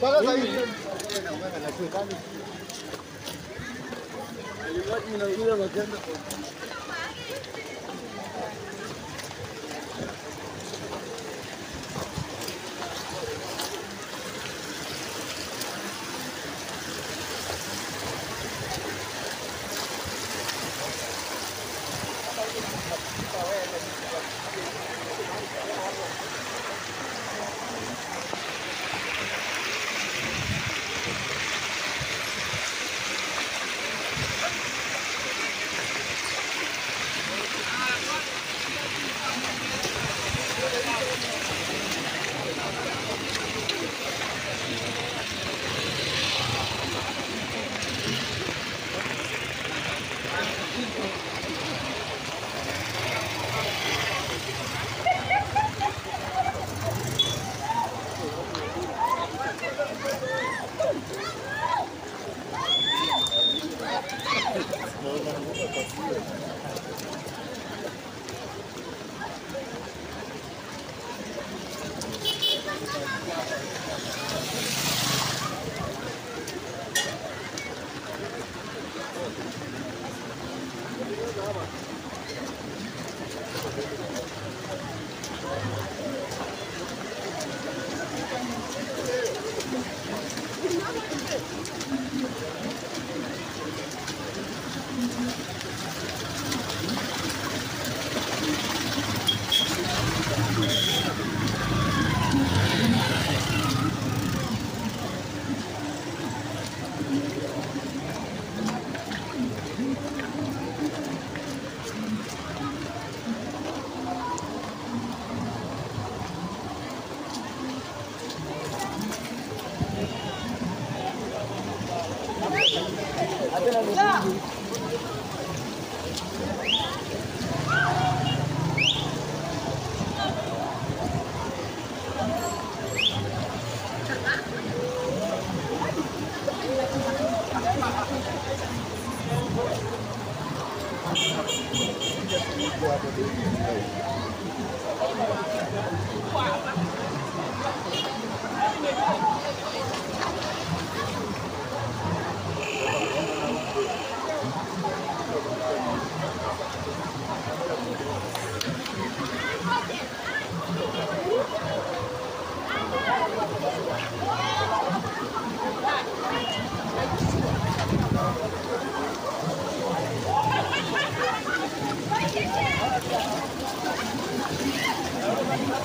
Para daí. Igual me lo água dele.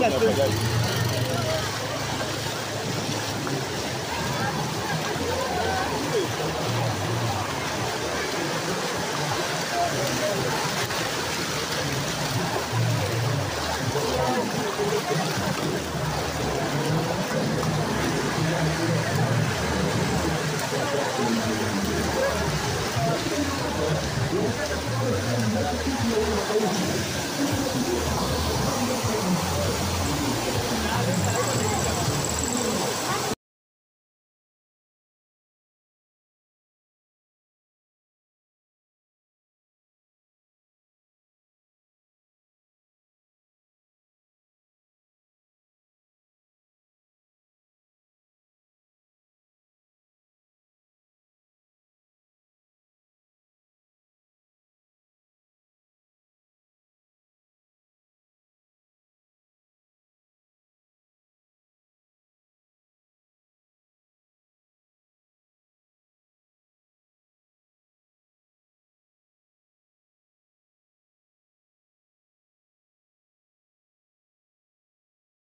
Yes,